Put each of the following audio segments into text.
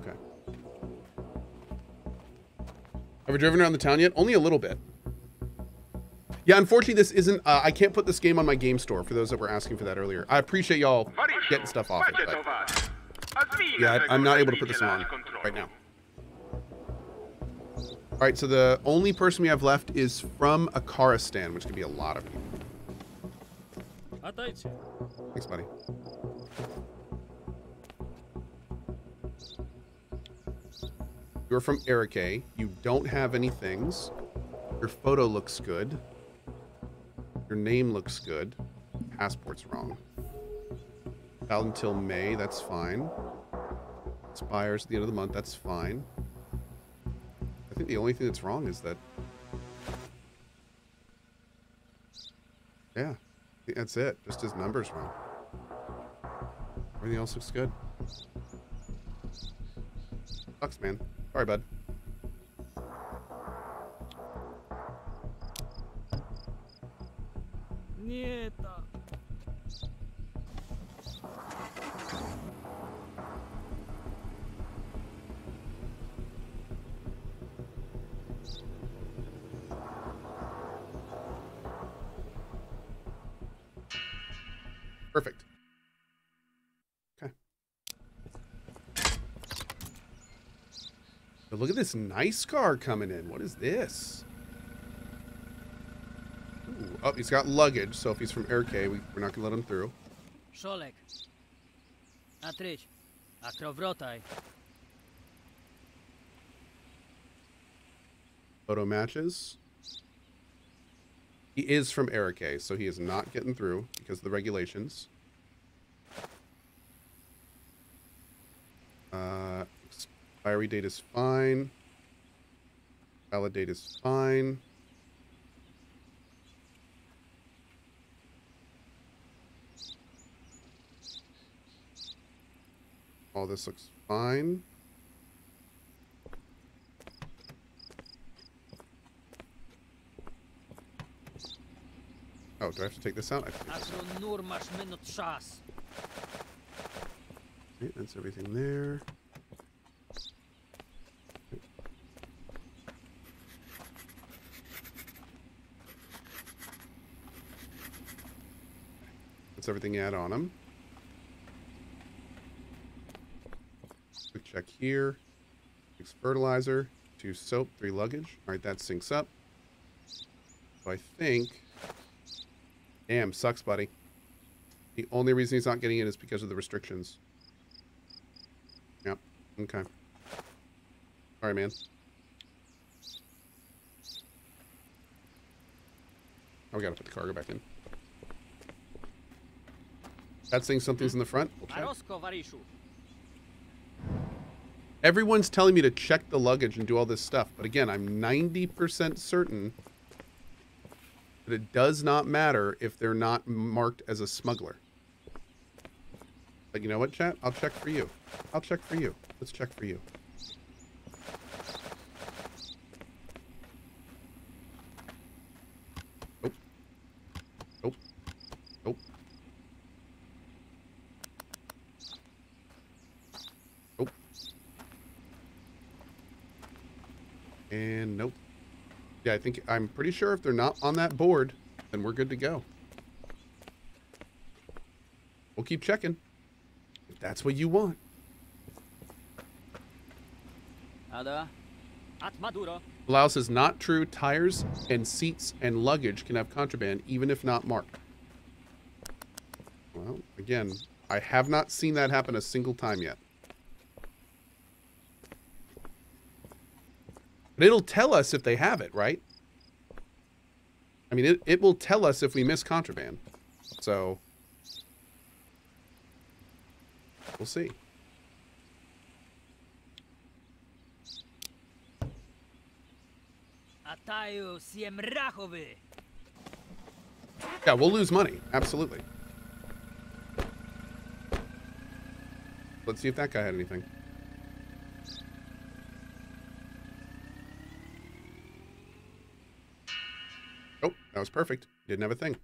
Okay. Have we driven around the town yet? Only a little bit. Yeah, unfortunately, this isn't. Uh, I can't put this game on my game store for those that were asking for that earlier. I appreciate y'all getting stuff off it, but yeah, I, I'm not able to put this on right now. All right, so the only person we have left is from Acaristan, which could be a lot of people. Thanks, buddy. You're from Erike. You don't have any things. Your photo looks good. Your name looks good. Passport's wrong. Out until May, that's fine. Expires at the end of the month, that's fine. I think the only thing that's wrong is that... Yeah, that's it. Just his number's wrong. Everything else looks good. Sucks, man. Sorry, bud. Nieta. At this nice car coming in. What is this? Ooh, oh, he's got luggage, so if he's from Airk, we, we're not gonna let him through. Szolek. Atryć. Akrowrotaj. Photo matches. He is from Erike, so he is not getting through because of the regulations. Uh, expiry date is fine. Valid date is fine. All this looks fine. Oh, do I have to take this out? I have to take this out. Akro nur masz minut czas. Okay, that's everything there. That's everything you had on them. Quick check here. Six fertilizer, two soap, three luggage. All right, that syncs up. So I think. Damn, sucks, buddy. The only reason he's not getting it is because of the restrictions. Yep. Okay. All right, man. Oh, we gotta put the cargo back in. That's saying something's in the front. We'll check. Arosko, Wariszu. Everyone's telling me to check the luggage and do all this stuff, but again, I'm 90% certain that it does not matter if they're not marked as a smuggler. But you know what, chat? I'll check for you. I'll check for you. Let's check for you. Nope. Nope. Nope. Nope. And nope. Yeah, I think I'm pretty sure if they're not on that board, then we're good to go. We'll keep checking. If that's what you want. Ada. At Maduro. Blau says not true. Tires and seats and luggage can have contraband, even if not marked. Well, again, I have not seen that happen a single time yet. But it'll tell us if they have it, right? I mean, it, it will tell us if we miss contraband. So, we'll see. Yeah, we'll lose money. Absolutely. Let's see if that guy had anything. was perfect. Didn't have a thing.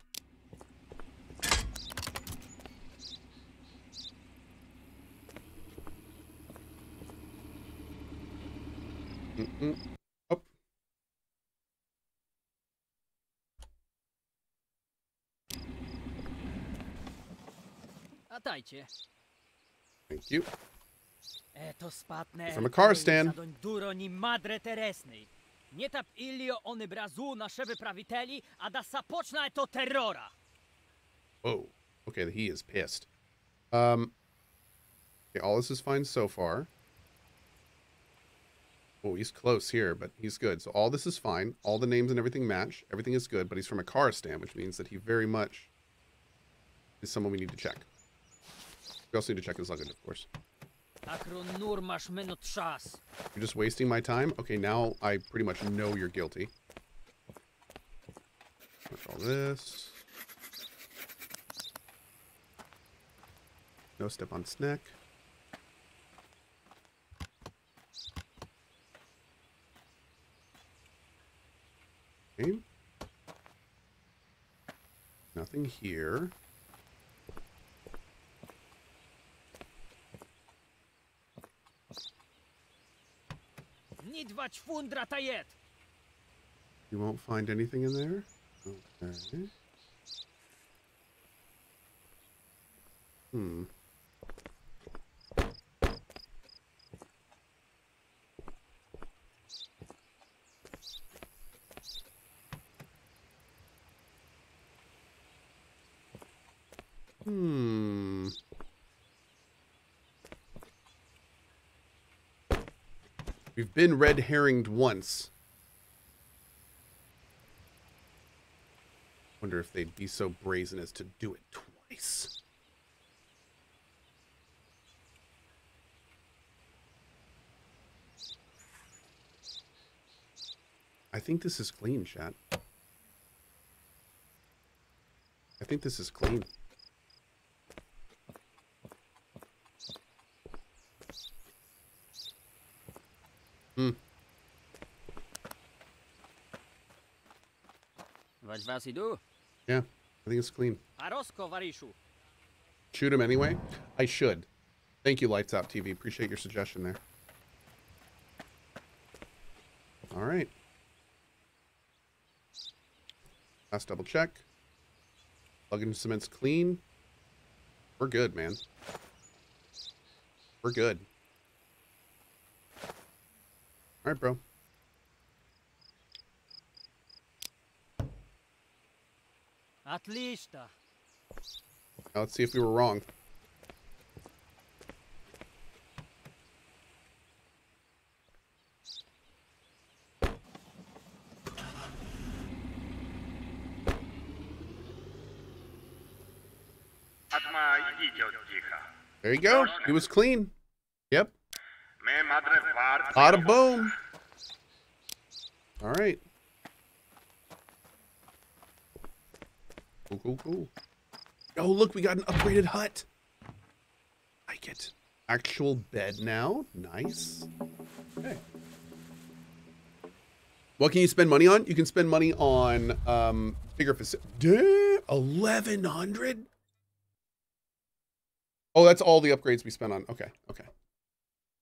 Mm -mm. Oh. Thank you. From Acaristan. Nie tap ilio ony brazu nasze wyprawiteli, a da sapoczna eto terrora. Whoa. Okay, he is pissed. Um. Okay, all this is fine so far. Oh, he's close here, but he's good. So all this is fine. All the names and everything match. Everything is good, but he's from Acaristan, which means that he very much is someone we need to check. We also need to check his luggage, of course. You're just wasting my time? Okay, now I pretty much know you're guilty. Watch all this. No step on snack. Nothing here. You won't find anything in there? Okay. Hmm. Hmm. We've been red herringed once. Wonder if they'd be so brazen as to do it twice. I think this is clean, chat. I think this is clean. Hmm. Wać was idu. Yeah, I think it's clean. Shoot him anyway? I should. Thank you, Lights Out TV. Appreciate your suggestion there. All right. Last double check. Plug-in cement's clean. We're good, man. We're good. All Alright, bro. At least. Uh, now let's see if we were wrong. There you go. He was clean. Bada boom. All right. Cool, cool, cool. Oh, look, we got an upgraded hut. Like it. Actual bed now. Nice. Okay. What can you spend money on? You can spend money on um bigger facility. Eleven hundred. Oh, that's all the upgrades we spent on. Okay, okay.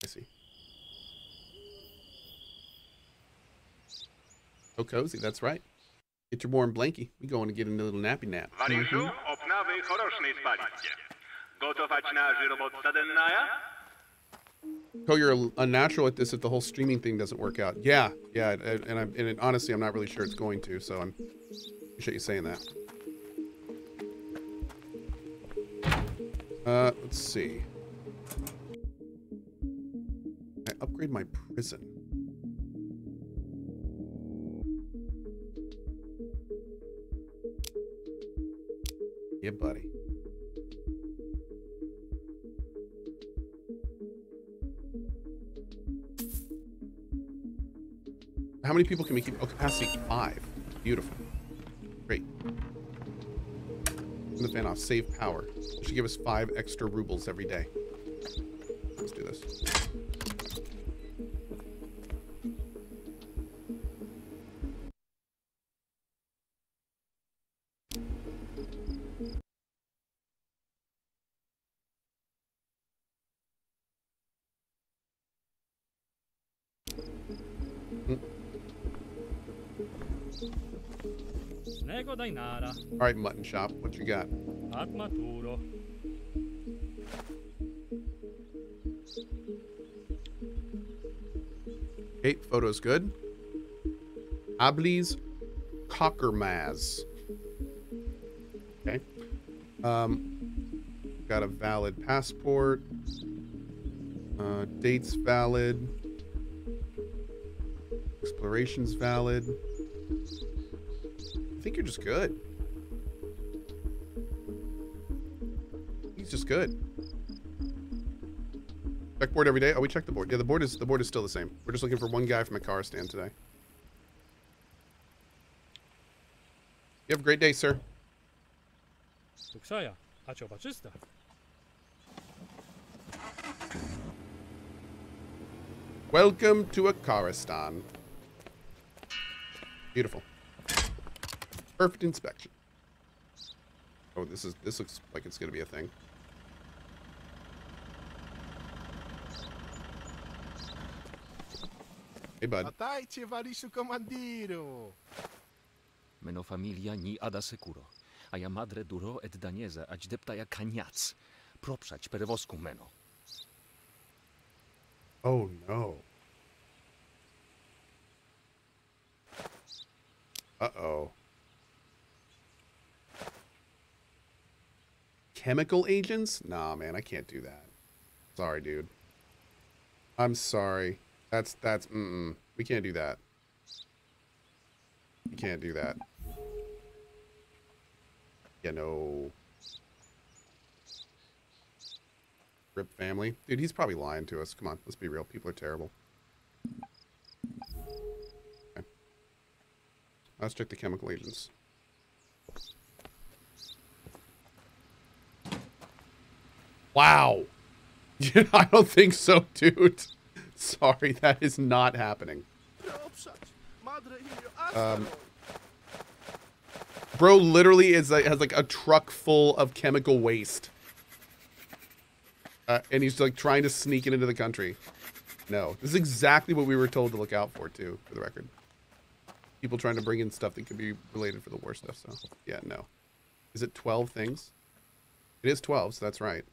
I see. So cozy, that's right. Get your warm blankie. We going to get a little nappy nap. Варишу, обнавы хорошные спалите. Готовать на работа денная? Oh, you're a- unnatural at this if the whole streaming thing doesn't work out. Yeah, yeah, and and I'm and honestly, I'm not really sure it's going to. So I'm appreciate you saying that. Uh, let's see. I upgrade my prison. Many people can we keep? Oh, capacity five. Beautiful. Great. Turn the fan off. Save power. It should give us five extra rubles every day. All right, mutton shop. What you got? Armaturo. Okay, photo's good. Ablis Cockermaz. Okay. Um, got a valid passport. Uh, date's valid. Exploration's valid. I think you're just good. He's just good. Check board every day. Oh, we check the board. Yeah, the board is the board is still the same. We're just looking for one guy from Acaristan today. You have a great day, sir. To Ksaja, a. Welcome to Acaristan. Beautiful. Perfect inspection. Oh, this is this looks like it's gonna be a thing. Hey, bud. Atajcie, Waliszu Komandiro! Meno familia ni ada securo. Aia madre duro et daneza adeptaia cagnaц. Propsać perevoscum meno. Oh no. Uh-oh. Chemical agents? Nah, man, I can't do that. Sorry, dude. I'm sorry. That's that's mm-mm. We can't do that. We can't do that. Yeah, no. Rip family. Dude, he's probably lying to us. Come on, let's be real. People are terrible. Okay. Let's check the chemical agents. Wow. I don't think so, dude. Sorry, that is not happening. Um, Bro literally is has like a truck full of chemical waste. Uh, and he's like trying to sneak it into the country. No, this is exactly what we were told to look out for too, for the record. People trying to bring in stuff that could be related for the war stuff. So yeah, no. Is it 12 things? It is 12, so that's right.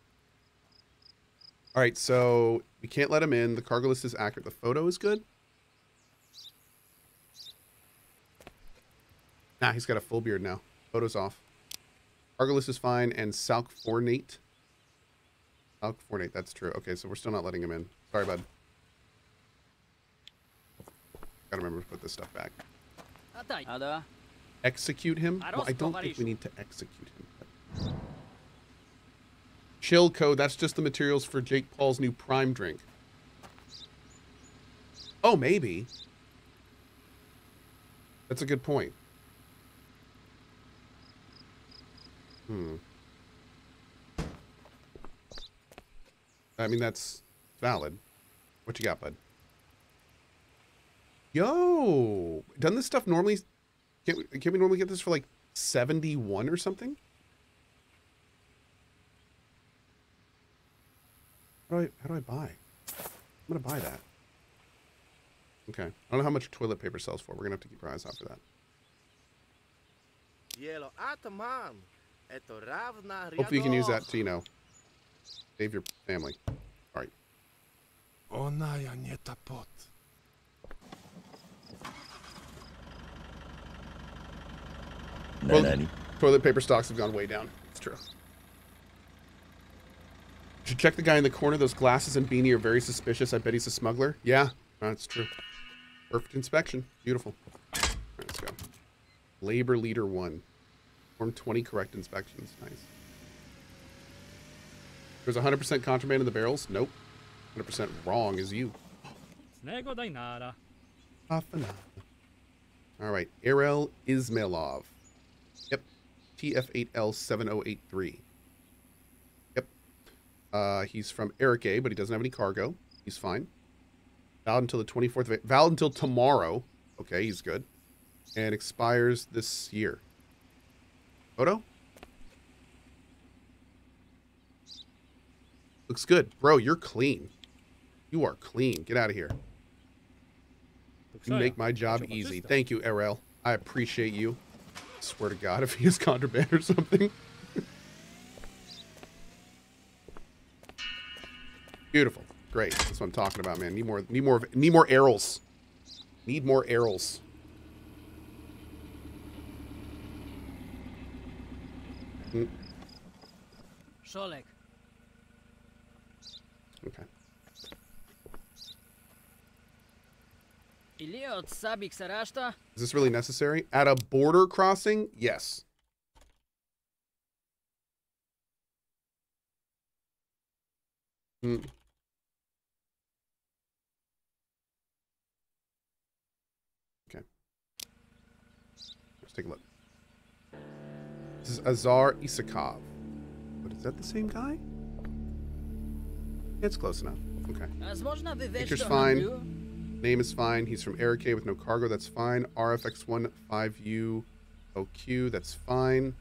All right, so we can't let him in. The cargo list is accurate. The photo is good. Nah, he's got a full beard now. Photo's off. Cargo list is fine, and Salk Fornate. Salk Fornate, that's true. Okay, so we're still not letting him in. Sorry, bud. Gotta remember to put this stuff back. Execute him? I Well, I don't don't think we need to execute him. Chill code, that's just the materials for Jake Paul's new prime drink. Oh, maybe. That's a good point. Hmm. I mean, that's valid. What you got, bud? Yo! Doesn't this stuff normally... Can't we, can't we normally get this for like 71 or something? Do I, how do I buy? I'm going to buy that. Okay. I don't know how much toilet paper sells for. We're going to have to keep our eyes out for that. Jelo ataman! Eto ravna Hopefully you can use that to, you know, save your family. All right. Ona ja nie ta pot. Well, toilet paper stocks have gone way down. It's true. Should check the guy in the corner. Those glasses and beanie are very suspicious. I bet he's a smuggler. Yeah, that's true. Perfect inspection. Beautiful. Right, let's go. Labor leader one. Form 20 correct inspections. Nice. There's 100% contraband in the barrels? Nope. 100% wrong is you. Snego daj nara. Half an hour. All right. Erel Ismailov. Yep. TF8L7083. Uh, he's from Eric A, but he doesn't have any cargo. He's fine. Valid until the 24th of... Valid until tomorrow. Okay, he's good. And expires this year. Photo? Looks good. Bro, you're clean. You are clean. Get out of here. You make my job easy. Thank you, Erel. I appreciate you. Swear to God, if he is contraband or something. Beautiful. Great. That's what I'm talking about, man. Need more need more need more Errol's. Need more arrows. Mm, Szolek, okay. ili od Sabik Is this really necessary? At a border crossing? Yes. Hmm. Okay. Let's take a look. This is Azar Isakov. But is that the same guy? It's close enough. Okay. A można wywieźć Picture's fine. Name is fine. He's from Eric with no cargo. That's fine. RFX1 5U OQ. That's fine.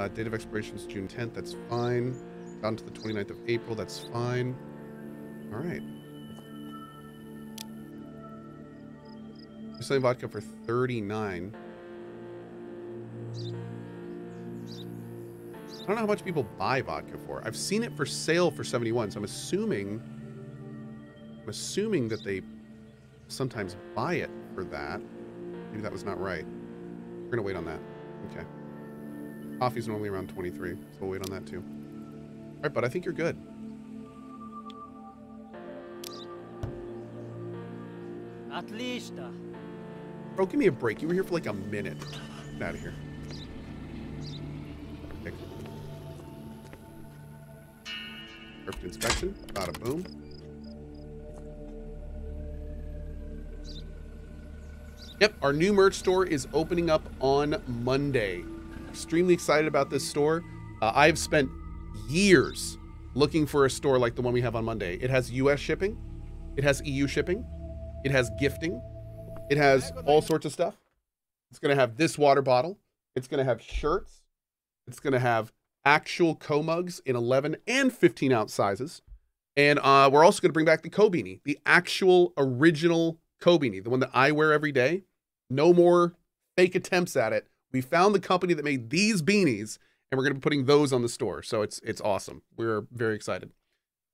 Uh, date of expiration is June 10th. That's fine. Down to the 29th of April. That's fine. All right. You're selling vodka for 39. I don't know how much people buy vodka for. I've seen it for sale for 71, so I'm assuming I'm assuming that they sometimes buy it for that. Maybe that was not right. We're gonna wait on that. Okay. Coffee's normally around 23, so we'll wait on that too. All right, but I think you're good. At least. Uh, Bro, give me a break. You were here for like a minute. Get out of here. Inspection. Bada boom. Yep, our new merch store is opening up on Monday. Extremely excited about this store. Uh, I've spent years looking for a store like the one we have on Monday. It has US shipping, it has EU shipping, it has gifting, it has all sorts of stuff. It's going to have this water bottle, it's going to have shirts, it's going to have actual Cohh mugs in 11 and 15 ounce sizes. And uh, we're also going to bring back the Kobini, the actual original Kobini, the one that I wear every day. No more fake attempts at it. We found the company that made these beanies, and we're going to be putting those on the store. So it's it's awesome. We're very excited.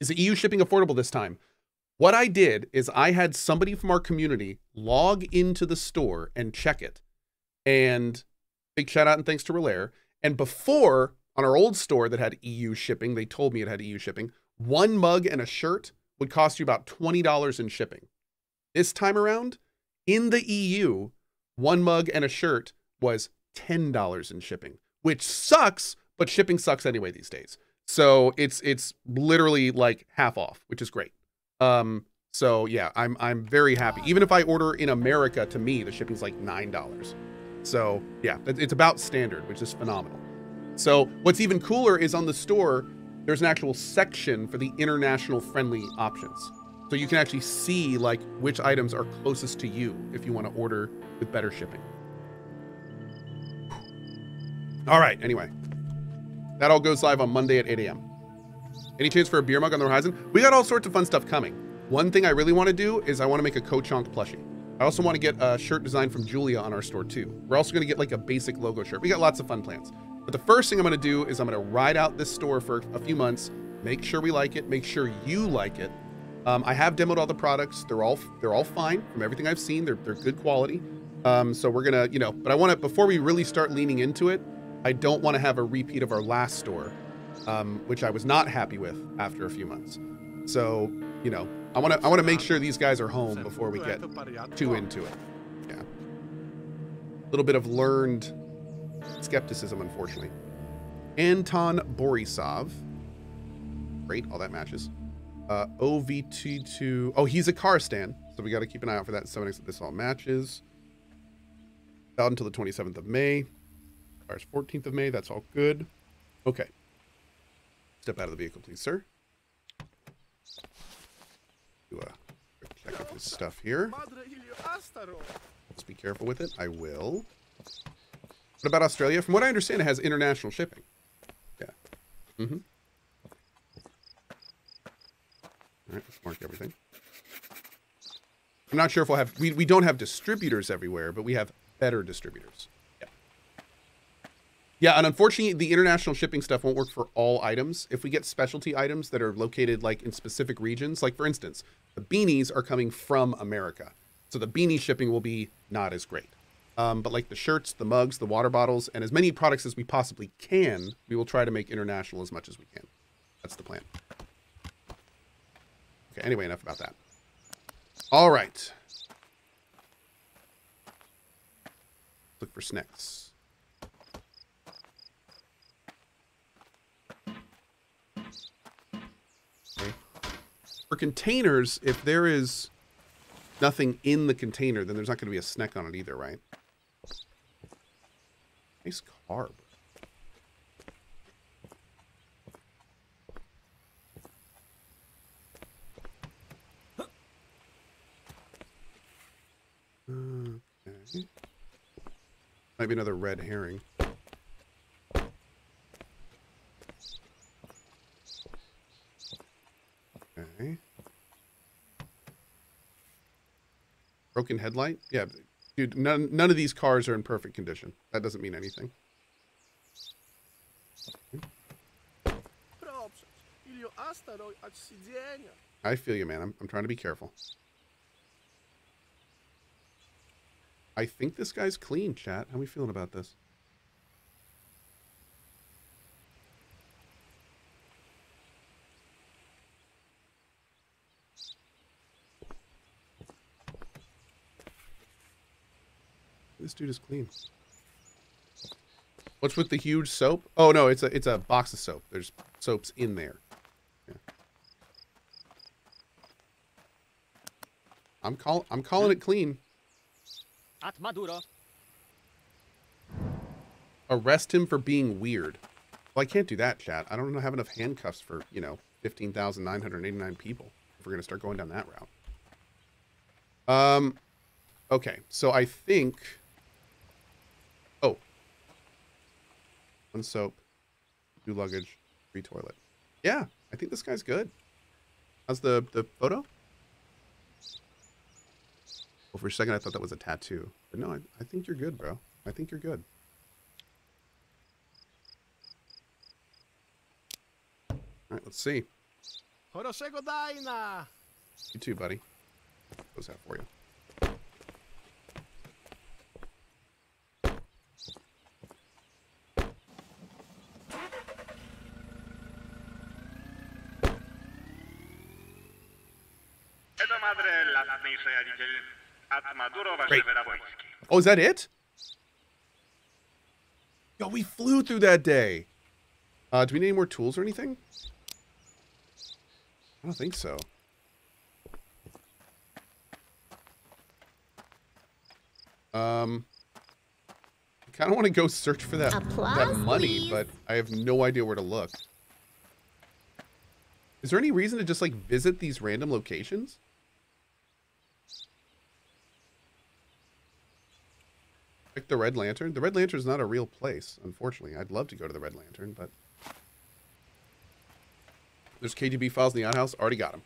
Is the EU shipping affordable this time? What I did is I had somebody from our community log into the store and check it. And big shout out and thanks to Relaire. And before on our old store that had EU shipping, they told me it had EU shipping. One mug and a shirt would cost you about $20 in shipping. This time around, in the EU, one mug and a shirt was $10 in shipping, which sucks, but shipping sucks anyway these days. So it's it's literally like half off, which is great. Um, so yeah, I'm I'm very happy. Even if I order in America, to me the shipping's like nine dollars. So yeah, it's about standard, which is phenomenal. So what's even cooler is on the store, there's an actual section for the international friendly options. So you can actually see like which items are closest to you if you want to order with better shipping. All right, anyway. That all goes live on Monday at 8 a.m. Any chance for a beer mug on the horizon? We got all sorts of fun stuff coming. One thing I really want to do is I want to make a Cochonk plushie. I also want to get a shirt design from Julia on our store too. We're also going to get like a basic logo shirt. We got lots of fun plans. But the first thing I'm going to do is I'm going to ride out this store for a few months, make sure we like it, make sure you like it. Um, I have demoed all the products. They're all they're all fine from everything I've seen. They're they're good quality. Um, so we're gonna you know, but I want to before we really start leaning into it, I don't want to have a repeat of our last store, um, which I was not happy with after a few months. So you know, I want to I want to make sure these guys are home before we get too into it. Yeah, a little bit of learned skepticism, unfortunately. Anton Borisov. Great, all that matches. Uh, OVT2. Oh, he's a Karstan, so we got to keep an eye out for that. 7x this all matches. Out until the 27th of May. Cars 14th of May. That's all good. Okay. Step out of the vehicle, please, sir. Do a check of stuff here. Let's be careful with it. I will. What about Australia? From what I understand, it has international shipping. Yeah. Mm-hmm. All right, let's mark everything. I'm not sure if we'll have... We, we don't have distributors everywhere, but we have better distributors. Yeah. Yeah, and unfortunately, the international shipping stuff won't work for all items. If we get specialty items that are located, like, in specific regions, like, for instance, the beanies are coming from America. So the beanie shipping will be not as great. Um, but like the shirts, the mugs, the water bottles, and as many products as we possibly can, we will try to make international as much as we can. That's the plan. Okay, anyway, enough about that. All right. Look for snacks. Okay. For containers, if there is nothing in the container, then there's not going to be a snack on it either, right? Nice carb. Okay. Might be another red herring. Okay. Broken headlight? Yeah, dude, none, none of these cars are in perfect condition. That doesn't mean anything. I feel you, man. I'm, I'm trying to be careful. I think this guy's clean, chat. How we feeling about this? This dude is clean. What's with the huge soap? Oh no, it's a it's a box of soap. There's soaps in there. Yeah. I'm call I'm calling it clean. At Maduro. Arrest him for being weird. Well, I can't do that, chat. I don't have enough handcuffs for, you know, 15,989 people if we're going to start going down that route. Um, okay. So I think... Oh one soap, two luggage, free toilet. Yeah, I think this guy's good. How's the, the photo? Well, for a second, I thought that was a tattoo. But no, I, I think you're good, bro. I think you're good. All right, let's see. You too, buddy. What's that for you? madre, latny Oh, is that it? Yo, we flew through that day. Uh, do we need any more tools or anything? I don't think so. Um, I kind of want to go search for that Applause, that money, please. but I have no idea where to look. Is there any reason to just like visit these random locations? The Red Lantern. The Red Lantern is not a real place, unfortunately. I'd love to go to the Red Lantern, but there's KGB files in the outhouse. Already got them.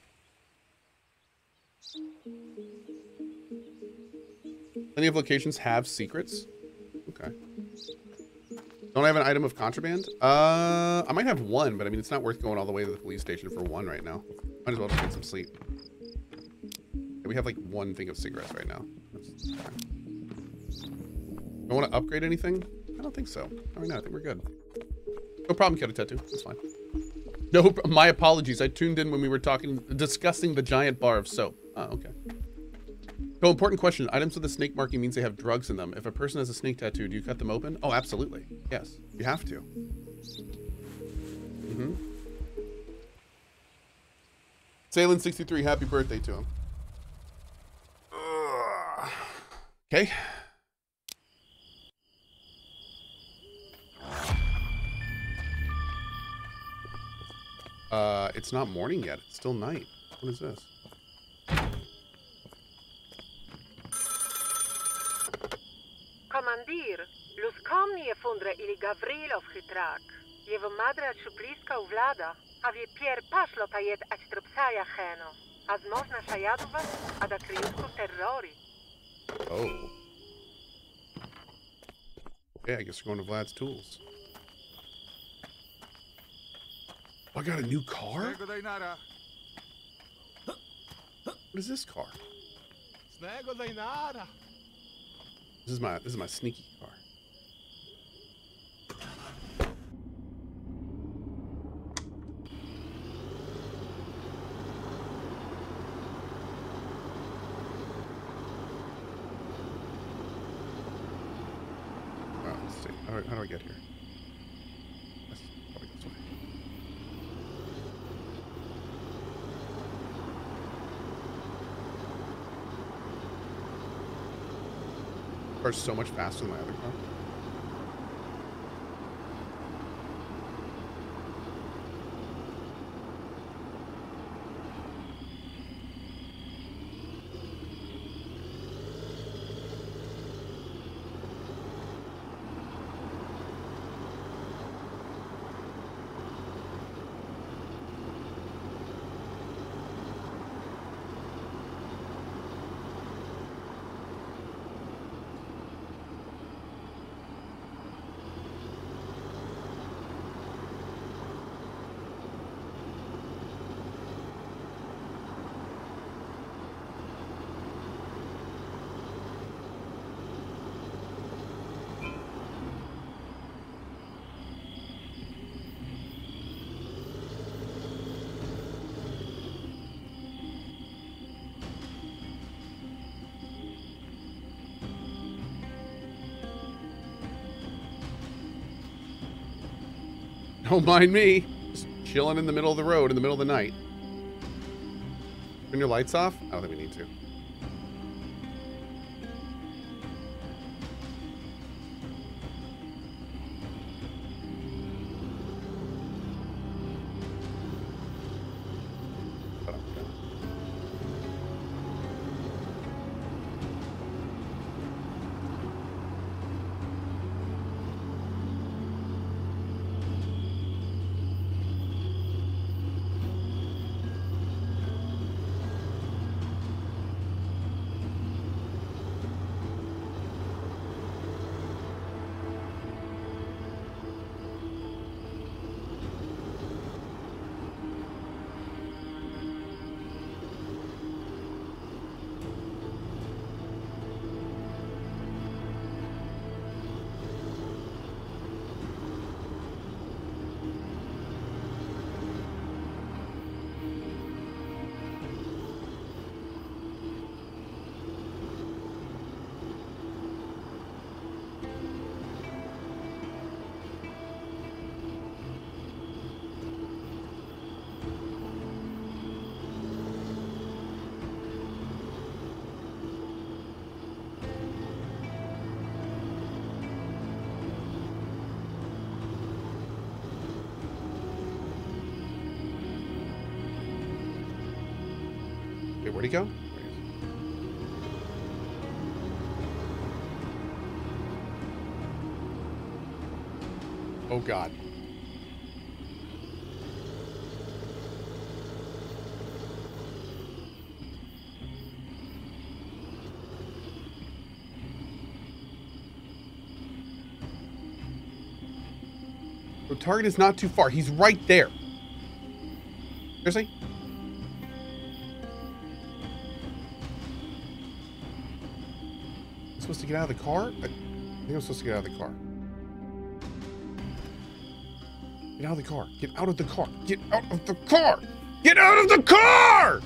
Plenty of locations have secrets. Okay. Don't I have an item of contraband? Uh, I might have one, but I mean, it's not worth going all the way to the police station for one right now. Might as well just get some sleep. Yeah, we have like one thing of cigarettes right now. That's fine. Do I want to upgrade anything? I don't think so. All right, now I think we're good. No problem, Kyoto Tattoo. That's fine. No, my apologies. I tuned in when we were talking, discussing the giant bar of soap. Oh, okay. So, important question. Items with a snake marking means they have drugs in them. If a person has a snake tattoo, do you cut them open? Oh, absolutely. Yes, you have to. Mm-hmm. Salem63, happy birthday to him. Okay. It's not morning yet. It's still night. What is this? Komandir, luskomni je fundre ili Gavrilov hitrak. Jevo madra čupliska u vlada, a je pier pašlo ta jed ać trupsaja heno. A zmožna šajadova, a da krijušku terrori. Oh. Okay, I guess we're going to Vlad's Tools. Oh, I got a new car? What is this car? This is my this is my sneaky car. Well, let's see. How do, how do I get here? That's probably this way. Car's so much faster than my other car. Don't mind me. Just chilling in the middle of the road in the middle of the night. Turn your lights off? I don't think we need to. God. The target is not too far. He's right there. Seriously? I'm supposed to get out of the car? I think I'm supposed to get out of the car. Get out of the car. Get out of the car. Get out of the car. Get out of the car!